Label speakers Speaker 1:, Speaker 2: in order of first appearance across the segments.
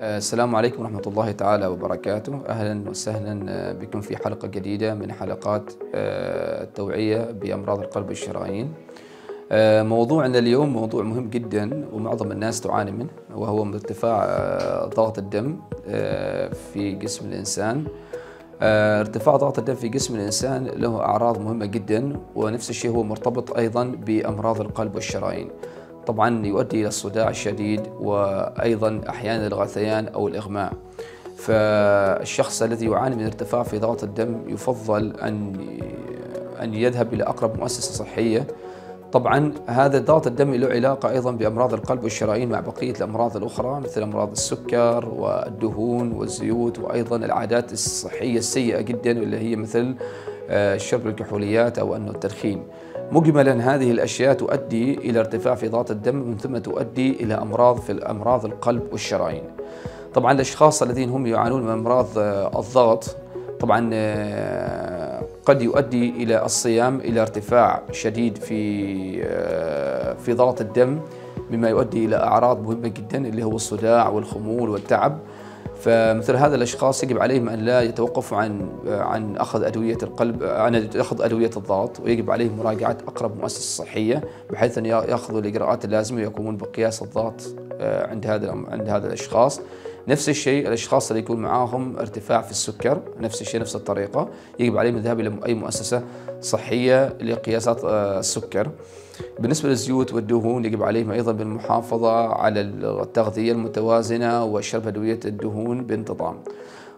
Speaker 1: السلام عليكم ورحمة الله تعالى وبركاته. أهلا وسهلا بكم في حلقة جديدة من حلقات التوعية بأمراض القلب والشرايين موضوعنا اليوم موضوع مهم جدا ومعظم الناس تعاني منه وهو ارتفاع ضغط الدم في جسم الإنسان. ارتفاع ضغط الدم في جسم الإنسان له أعراض مهمة جدا ونفس الشيء هو مرتبط أيضا بأمراض القلب والشرايين طبعا يؤدي إلى الصداع الشديد وأيضا أحيانا الغثيان أو الإغماء. فالشخص الذي يعاني من ارتفاع في ضغط الدم يفضل أن أن يذهب إلى أقرب مؤسسة صحية. طبعا هذا ضغط الدم له علاقة أيضا بأمراض القلب والشرايين مع بقية الأمراض الأخرى مثل أمراض السكر والدهون والزيوت وأيضا العادات الصحية السيئة جدا اللي هي مثل شرب الكحوليات أو أنه التدخين. مجملا هذه الأشياء تؤدي إلى ارتفاع في ضغط الدم ومن ثم تؤدي إلى أمراض في أمراض القلب والشرايين. طبعا الأشخاص الذين هم يعانون من أمراض الضغط طبعا قد يؤدي إلى الصيام إلى ارتفاع شديد في في ضغط الدم مما يؤدي إلى أعراض مهمة جدا اللي هو الصداع والخمول والتعب. فمثل هذا الأشخاص يجب عليهم أن لا يتوقفوا عن عن أخذ أدوية القلب عن أخذ أدوية الضغط ويجب عليهم مراجعة أقرب مؤسسة صحية بحيث أن يأخذوا الإجراءات اللازمة ويقومون بقياس الضغط عند هذا عند هذا الأشخاص. نفس الشيء الأشخاص اللي يكون معاهم ارتفاع في السكر نفس الشيء نفس الطريقة. يجب عليهم الذهاب إلى أي مؤسسة صحية لقياسات السكر. بالنسبة للزيوت والدهون يجب عليهم أيضا بالمحافظة على التغذية المتوازنة وشرب أدوية الدهون بانتظام.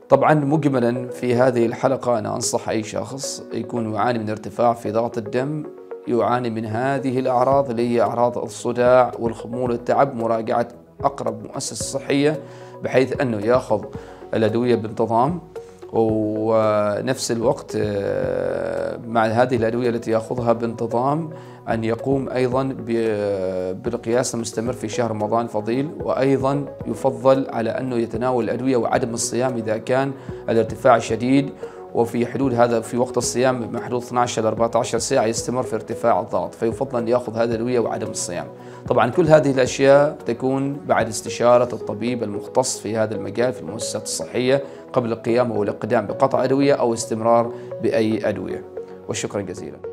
Speaker 1: طبعا مجملا في هذه الحلقة أنا أنصح أي شخص يكون يعاني من ارتفاع في ضغط الدم يعاني من هذه الأعراض اللي هي أعراض الصداع والخمول والتعب مراجعة أقرب مؤسسة صحية بحيث أنه يأخذ الأدوية بانتظام. ونفس الوقت مع هذه الأدوية التي يأخذها بانتظام أن يقوم أيضا بالقياس المستمر في شهر رمضان فضيل وأيضا يفضل على أنه يتناول الأدوية وعدم الصيام إذا كان الارتفاع شديد وفي حدود هذا في وقت الصيام من حدود 12 ل 14 ساعة يستمر في ارتفاع الضغط فيفضل أن يأخذ هذه الأدوية وعدم الصيام. طبعا كل هذه الأشياء تكون بعد استشارة الطبيب المختص في هذا المجال في المؤسسات الصحية قبل القيام أو الإقدام بقطع أدوية أو استمرار بأي أدوية. وشكرا جزيلا.